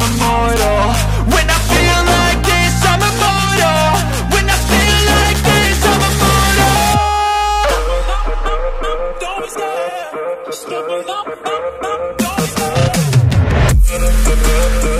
I'm immortal When I feel like this, I'm immortal When I feel like this, I'm immortal Don't be scared. Me up, up, up. Don't be scared.